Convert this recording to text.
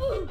Ooh.